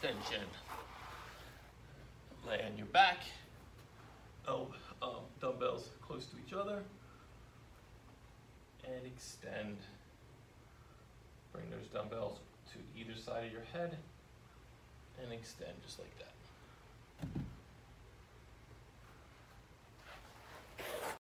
extension. Lay on your back, el- um, dumbbells close to each other, and extend. Bring those dumbbells to either side of your head and extend just like that.